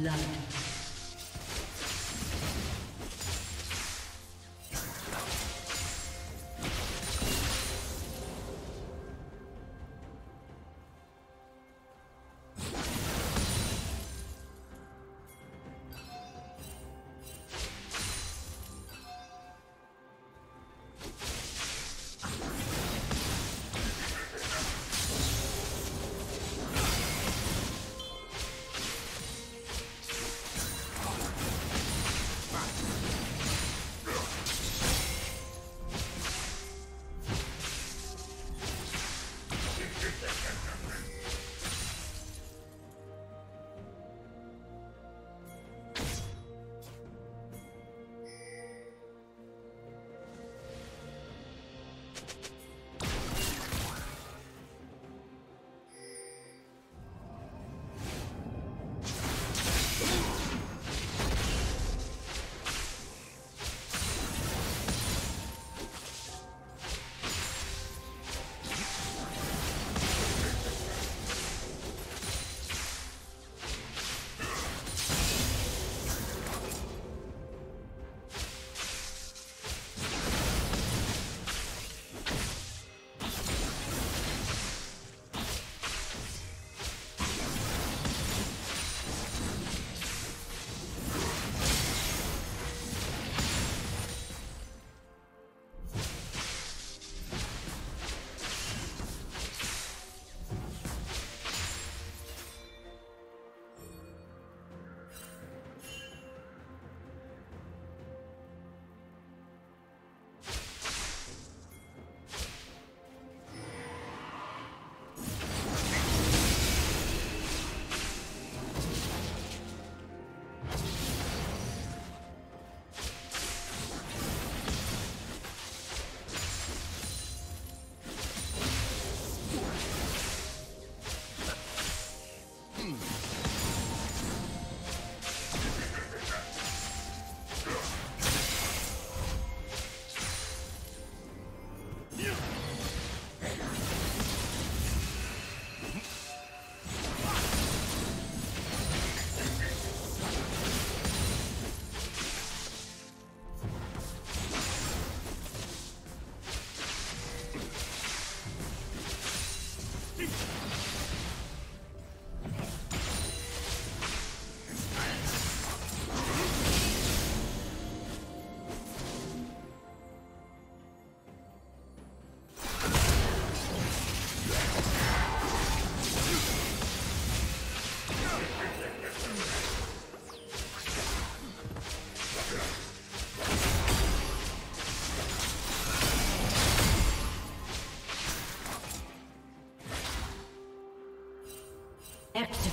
Blood.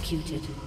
Executed.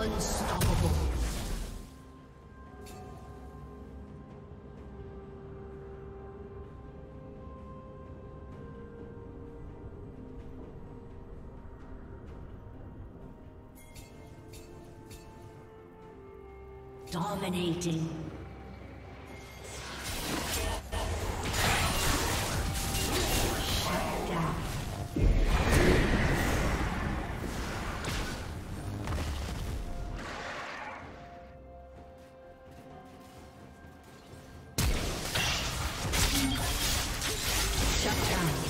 Unstoppable. Dominating. Shut down.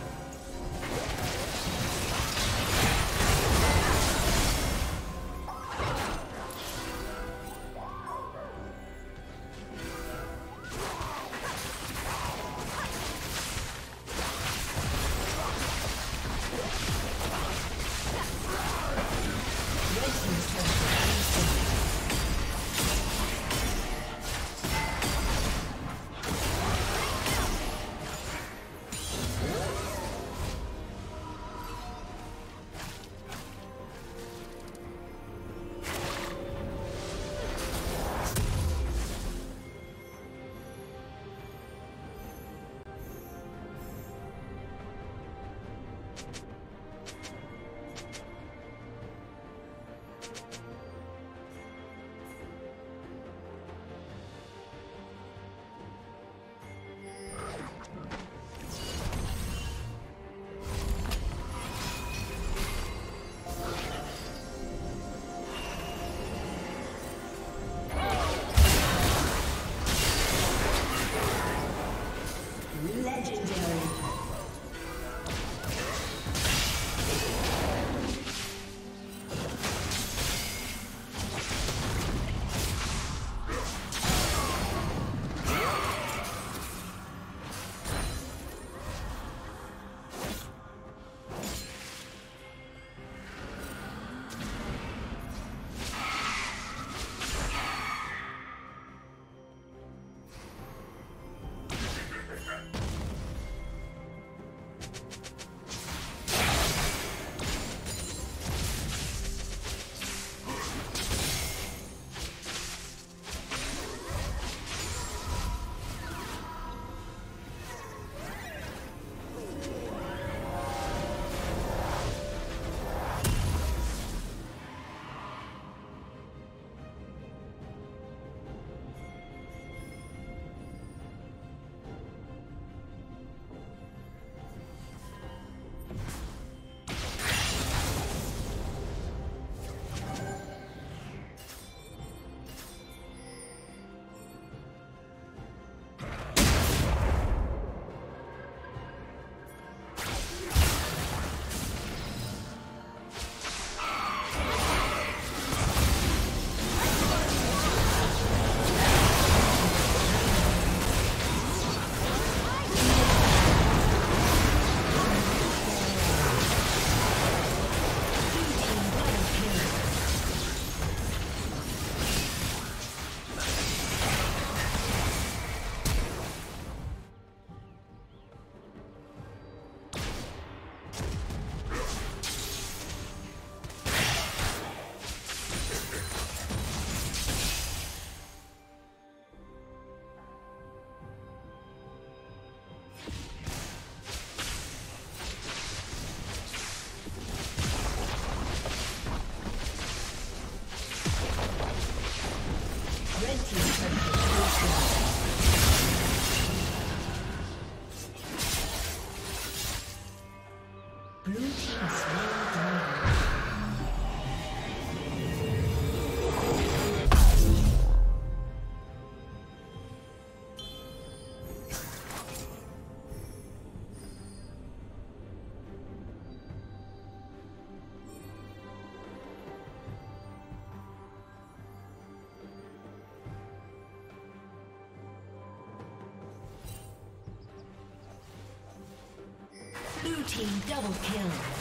Team double kill.